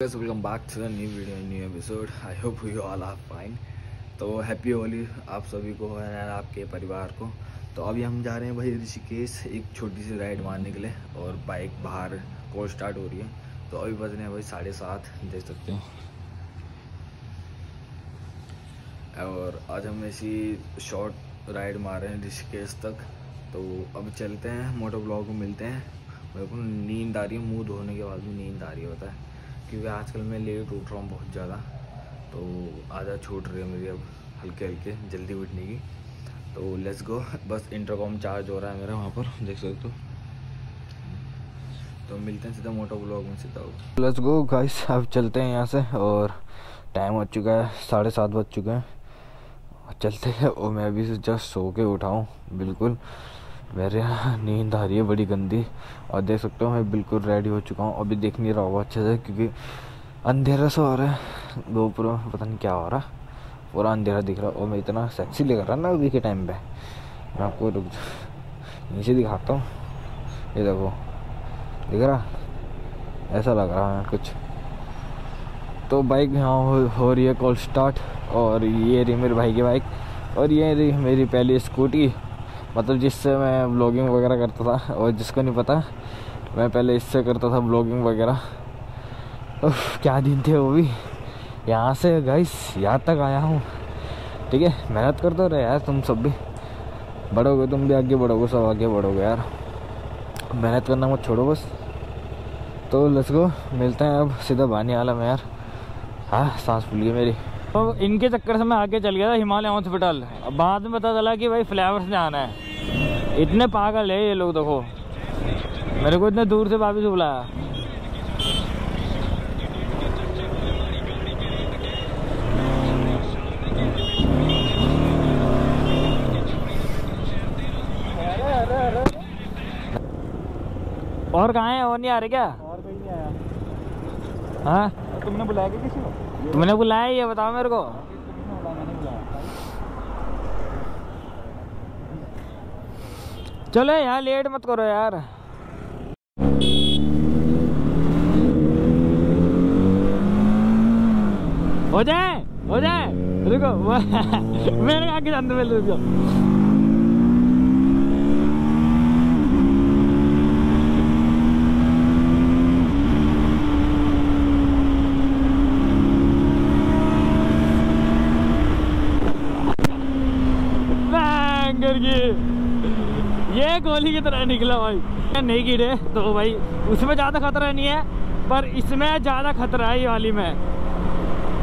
guys, welcome back to the new video, new episode. I hope you all are fine. तो happy Holi आप सभी को और आपके परिवार को। तो अभी हम जा रहे हैं भाई ऋषिकेश, एक छोटी सी राइड मारने के लिए और बाइक बाहर कोल स्टार्ट हो रही है। तो अभी बज रहे हैं भाई साढ़े सात, देख सकते हो। और आज हम ऐसी शॉर्ट राइड मार रहे हैं ऋषिकेश तक। तो अब चलते हैं मोटर ब्लॉग को मिलते हैं। मेरे को नींद आ रही है, मुँह धोने के बाद भी नींद आ रही होता है। क्योंकि आजकल मैं लेट उठ रहा हूँ बहुत ज़्यादा तो आधा छूट रही है मेरी अब हल्के हल्के, जल्दी उठने की। तो लेट्स गो बस इंटरकॉम चार्ज हो रहा है मेरा वहाँ पर, देख सकते हो। तो मिलते हैं सीधा मोटो ब्लॉग में सीधा। लेट्स गो गाइस अब चलते हैं यहाँ से, और टाइम हो चुका है, साढ़े सात बज चुके हैं। चलते हैं, और मैं अभी से जस्ट सो के उठाऊँ बिल्कुल। मेरे यहाँ नींद आ रही है बड़ी गंदी। और देख सकते हो मैं बिल्कुल रेडी हो चुका हूँ। अभी देख नहीं रहा होगा अच्छे से क्योंकि अंधेरा सा हो रहा है। गोपुर पता नहीं क्या हो रहा। पूरा अंधेरा दिख रहा है। और मैं इतना सेक्सी लग रहा ना अभी के टाइम पे। मैं आपको रुक नीचे दिखाता हूँ। ये देखो। दिख रहा? ऐसा लग रहा है कुछ। तो बाइक यहाँ हो, हो रही है कॉल स्टार्ट और ये रही मेरे भाई की बाइक और ये रही मेरी पहली स्कूटी मतलब जिससे मैं ब्लॉगिंग वगैरह करता था और जिसको नहीं पता, मैं पहले इससे करता था ब्लॉगिंग वगैरह। क्या दिन थे वो भी। यहाँ से गाइस यहाँ तक आया हूँ। ठीक है, मेहनत कर दो रहे यार तुम सब भी। बढ़ोगे तुम भी आगे बढ़ोगे, सब आगे बढ़ोगे यार। मेहनत करना मत छोड़ो बस। तो लेट्स गो मिलते हैं अब सीधा बानी आला में यार। हाँ सांस फूल गई मेरी। तो इनके चक्कर से मैं आगे चल गया था हिमालय हॉस्पिटल बाद में पता चला कि भाई फ्लावर्स में आना है। इतने पागल है ये लोग देखो। मेरे को इतने दूर से वापिस बुलाया। और कहाँ है? और नहीं आ रहे क्या? और कोई नहीं आया। हाँ? तुमने बुलाया किसी को? तुमने बुलाया ये बताओ मेरे को मैंने बुलाया चलो यार, लेट मत करो यार। हो जाए हो जाए। रुको मेरे आगे अंदर में रुको करके ये गोली की तरह निकला भाई। नहीं गिरे तो भाई, उसमें ज़्यादा खतरा नहीं है, पर इसमें ज़्यादा खतरा है ये वाली में।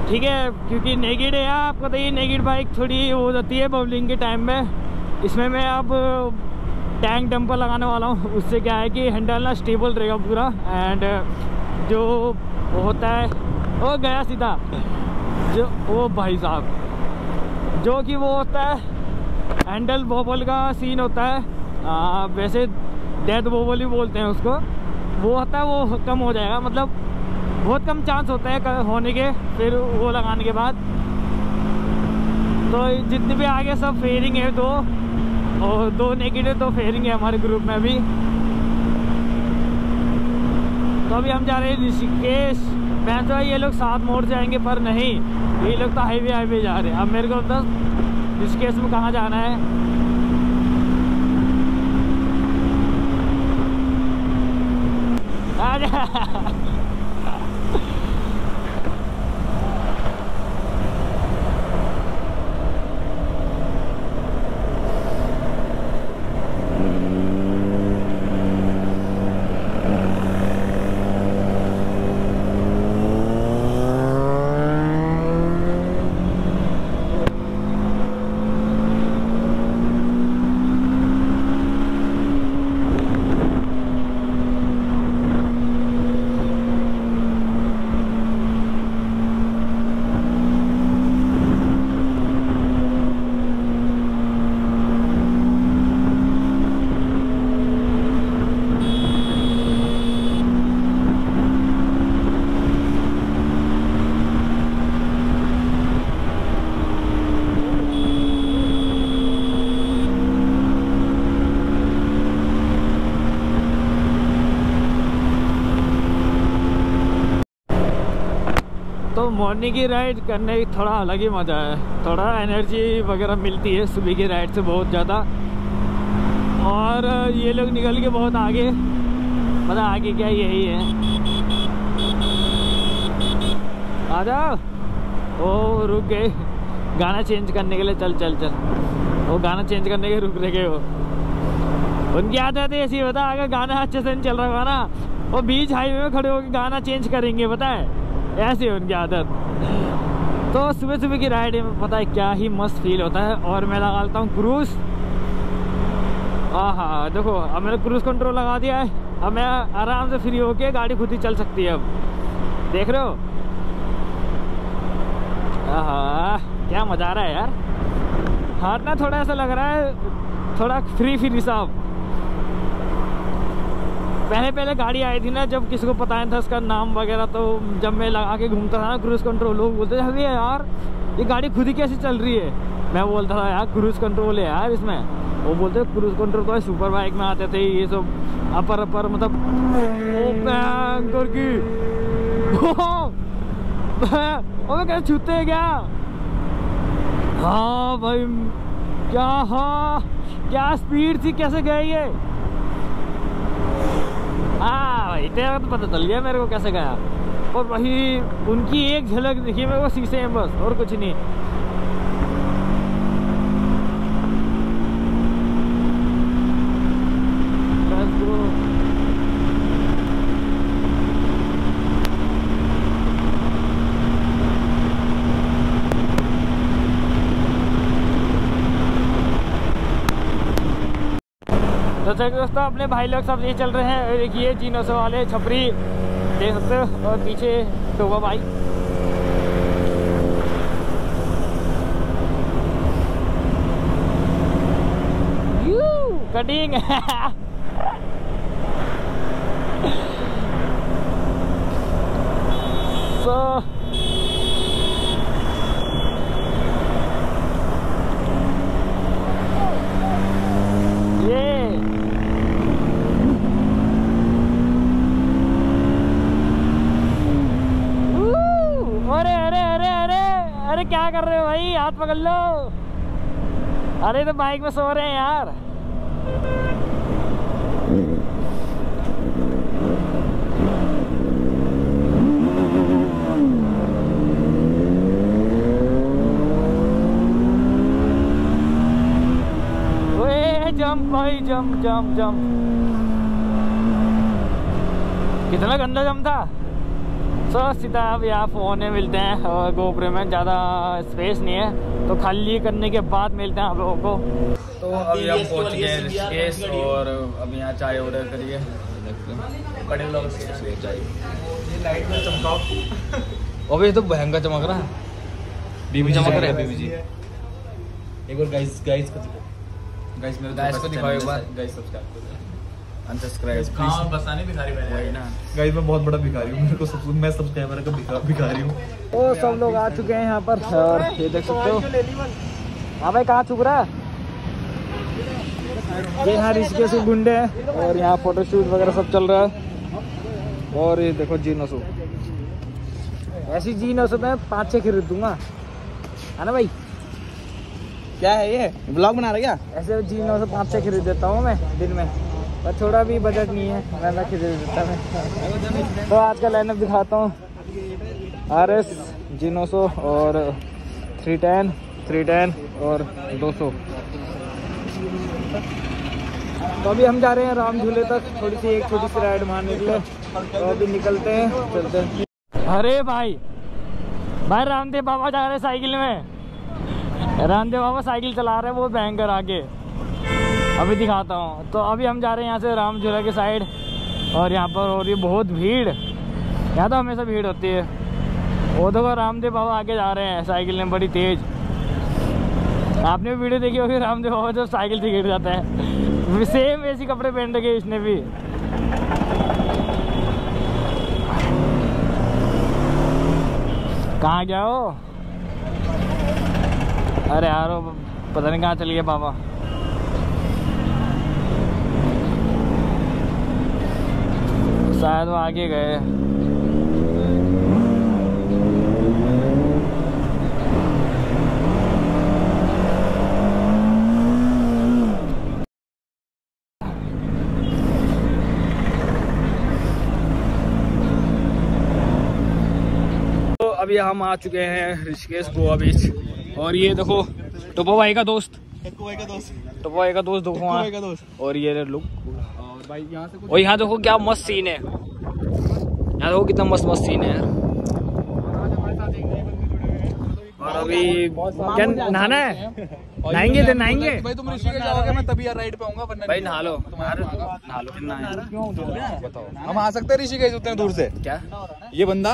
ठीक है, क्योंकि नेगिड है आपको तो ये नेगिड बाइक थोड़ी हो जाती है बबलिंग के टाइम में। इसमें मैं अब टैंक डंपर लगाने वाला हूँ। उससे क्या है कि हैंडल ना स्टेबल रहेगा पूरा एंड जो होता है, वो गया सीधा। जो, वो भाई साहब, जो कि वो होता है हैंडल बोबल का सीन होता है। आ, वैसे डेथ बोबल ही बोलते हैं उसको। वो होता है वो कम हो जाएगा। मतलब बहुत कम चांस होता है होने के फिर वो लगाने के बाद। तो जितने भी आगे सब फेयरिंग है दो और दो नेगेटिव दो फेयरिंग है हमारे ग्रुप में अभी। तो अभी हम जा रहे हैं ऋषिकेश। मैं तो ये लोग सात मोड़ जाएँगे पर नहीं। ये लोग तो हाईवे हाईवे जा रहे हैं। अब मेरे को बस ऋषिकेश में कहाँ जाना है? Shut up. मॉर्निंग की राइड करने की थोड़ा अलग ही मज़ा है। थोड़ा एनर्जी वगैरह मिलती है सुबह की राइड से बहुत ज़्यादा। और ये लोग निकल के बहुत आगे। पता आगे क्या यही है। आ जाओ ओ, रुक गए। गाना चेंज करने के लिए चल चल चल। वो गाना चेंज करने के रुक रहे गए वो उनकी आदत है ऐसी, बता। अगर गाना अच्छे से नहीं चल रहा होगा ना, वो बीच हाईवे में खड़े होकर गाना चेंज करेंगे है? ऐसी उनकी आदत। तो सुबह सुबह की राइड में पता है क्या ही मस्त फील होता है और मैं लगाता हूँ क्रूज़ हाँ देखो, अब मैंने क्रूज़ कंट्रोल लगा दिया है। अब मैं आराम से फ्री होके गाड़ी खुद ही चल सकती है अब। देख रहे हो? हाँ क्या मज़ा आ रहा है यार। हाथ ना थोड़ा ऐसा लग रहा है, थोड़ा फ्री फ्री सा पहले पहले गाड़ी आई थी ना, जब किसी को पता नहीं था उसका नाम वगैरह तो जब मैं लगा के घूमता था ना क्रूज़ कंट्रोल लोग बोलते थे, अरे यार, ये गाड़ी खुद ही कैसे चल रही है? मैं बोलता था, यार क्रूज़ कंट्रोल है यार इसमें. वो बोलते क्रूज़ कंट्रोल तो सुपर बाइक में आते थे, ये सब अपर अपर मतलब ओ बैंकर की। कैसे छूते क्या? हाँ भाई, क्या हाँ क्या स्पीड थी, कैसे गए ये? हाँ तेरा तो पता चल गया मेरे को कैसे गया। और वही उनकी एक झलक दिखी मेरे को में बस, और कुछ नहीं। तो दोस्तों अपने भाई लोग सब ये चल रहे हैं। देखिए, जीनो सौ वाले छपरी, देख सकते हो, और पीछे टोबा भाई। कटिंग। So ये Woo! अरे अरे अरे अरे अरे क्या कर रहे हो भाई? हाथ पकड़ लो। अरे तो बाइक में सो रहे हैं यार। जंप भाई जंप जंप जंप कितना गंदा जंप था। सो सीधा अब यहाँ फ़ोन में मिलते हैं और गोप्रे में ज़्यादा स्पेस नहीं है। तो खाली करने के बाद मिलते हैं आप लोगों को। तो अभी हम पहुँच गए हैं ऋषिकेश और अभी यहाँ चाय ऑर्डर करिए। बड़े लोग चाय। लाइट में चमकाओ अभी तो भयंकर चमक रहा है। बीबी चमक रहे हैं बीबी जी एक बार गाइस गाइस को गाइस मेरे Guys को दिखाओ एक बार। गाइस सब्सक्राइब कर। अनसब्सक्राइब बताने भिखारी वही ना। गाइस मैं बहुत बड़ा भिखारी हूँ मेरे को सब मैं सब कैमरा का भिखा भिखारी हूँ। सब लोग आ चुके हैं यहाँ पर। और ये देख सकते हो। हाँ भाई कहाँ चुक रहा है? ये यहाँ ऋषिकेश के गुंडे हैं और यहाँ फ़ोटो शूट वगैरह सब चल रहा है। और ये देखो जी नसो ऐसी जी नसो मैं पाँच छः खरीद दूँगा। है ना भाई? क्या है ये? ब्लॉग बना रहा क्या? ऐसे जी नौ से पाँच छः खरीद देता हूँ मैं दिन में। पर थोड़ा भी बजट नहीं है। मैं मैं खरीद देता मैं तो आज का लाइनअप दिखाता हूँ। आर एस जी नौ सौ और थ्री टेन थ्री टेन और दो सौ तो अभी हम जा रहे हैं राम झूले तक। थोड़ी सी एक छोटी सी राइड मारने के लिए। तो अभी निकलते हैं, चलते हैं। अरे भाई भाई रामदेव बाबा जा रहे साइकिल में। रामदेव बाबा साइकिल चला रहे हैं, वो भयंकर आगे। अभी दिखाता हूँ। तो अभी हम जा रहे हैं यहाँ से राम झूला के साइड और यहाँ पर हो रही है बहुत भीड़, यहाँ तो हमेशा भीड़ होती है। वो देखो रामदेव बाबा आगे जा रहे हैं, साइकिल में बड़ी तेज। आपने भी वीडियो देखी होगी रामदेव बाबा जब साइकिल से गिर जाता है। सेम ऐसी कपड़े पहन रखे इसने भी। कहाँ गया हो अरे यार पता नहीं कहाँ चल गया बाबा। शायद वो आगे गए। तो अभी हम आ चुके हैं ऋषिकेश गोवा बीच। और ये देखो टोपो भाई का दोस्त। टोपो भाई का दोस्त। टोपो भाई का दोस्त देखो और ये लुक भाई यहाँ से और यहाँ देखो क्या मस्त सीन है। यहाँ देखो कितना मस्त मस्त सीन है। यार और अभी क्या नहाना है? नहाएँगे तो नहाएँगे। भाई तुम ऋषिकेश जाओगे मैं तभी यार राइड पे आऊँगा वरना भाई नहा लो। यार, नहा लो फिर नहाएँगे। बताओ। हम आ सकते हैं ऋषिकेश उतने दूर से? क्या? ये बंदा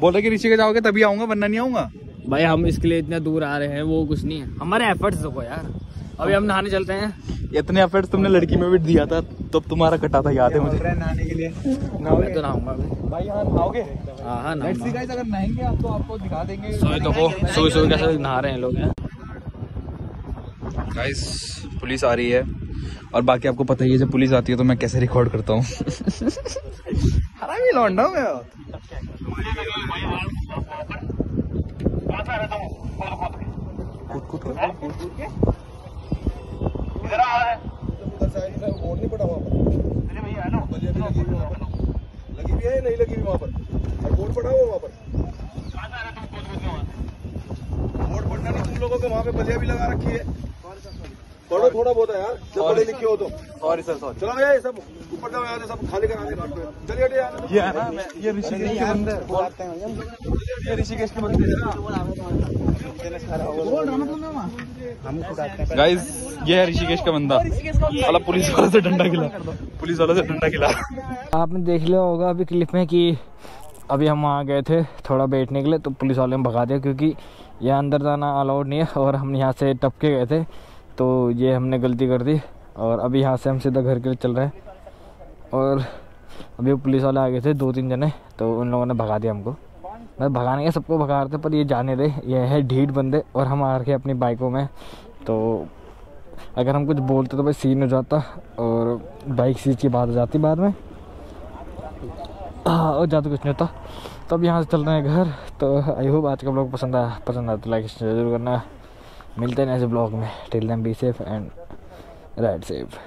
बोल रहा कि ऋषिकेश जाओगे तभी आऊँगा वरना नहीं आऊँगा। भाई हम इसके लिए इतने दूर आ रहे हैं वो कुछ नहीं है। हमारे एफर्ट्स देखो यार। अभी हम नहाने चलते हैं इतने एफर्ट्स तुमने लड़की में भी दिया था तब तुम्हारा कटा था याद है मुझे नहाने के लिए मैं तो नहाऊँगा भाई यहाँ नहाओगे हाँ हाँ लेट्स सी नहाऊँगा गाइस अगर नहाएँगे आप तो आपको दिखा देंगे सोए तो को सोए सोए कैसे नहा रहे हैं लोग गाइस पुलिस आ रही है और बाकी आपको पता ही है जब पुलिस आती है तो मैं कैसे रिकॉर्ड करता हूँ हरामी लौंडा हूँ मैं कूद कूद कूद कूद के लगी भी है नहीं लगी भी वहाँ पर? और बोर्ड पड़ा हुआ वहाँ पर? बोर्ड पढ़ना नहीं तुम लोगों को वहाँ पे बलिया भी लगा रखी है। पढ़ो थोड़ा बहुत है यार जब पढ़े लिखे हो तो। सॉरी सर सॉरी चलो भैया ये सब ऊपर जाओ यार सब खाली करा दे चलिए हटिए यार। ये है ना मैं ये ऋषिकेश के बंदे हैं। ये ऋषिकेश के बंदे गाइस ये है ऋषिकेश का बंदा। साला पुलिस वाले से डंडा खिला। पुलिस वाले से डंडा खिला। आपने देख लिया होगा अभी क्लिप में कि अभी हम वहाँ गए थे थोड़ा बैठने के लिए तो पुलिस वाले ने भगा दिया क्योंकि यहाँ अंदर जाना अलाउड नहीं है और हम यहाँ से टपके गए थे तो ये हमने गलती कर दी और अभी यहाँ से हम सीधा घर के लिए चल रहे हैं। और अभी पुलिस वाले आ गए थे दो तीन जने तो उन लोगों ने भगा दिया हमको। मैं भगाने के सबको भगा रहे थे पर ये जाने दे ये है ढीठ बंदे और हम आ रखे अपनी बाइकों में। तो अगर हम कुछ बोलते तो भाई सीन हो जाता और बाइक सीज की बात हो जाती बाद में। हाँ, और ज़्यादा कुछ नहीं होता। तो अब यहाँ से चल रहे हैं घर। तो आई होप आज का ब्लॉग पसंद आया। पसंद आया तो लाइक ज़रूर करना। मिलते हैं ऐसे ब्लॉग में। Till then be safe and ride safe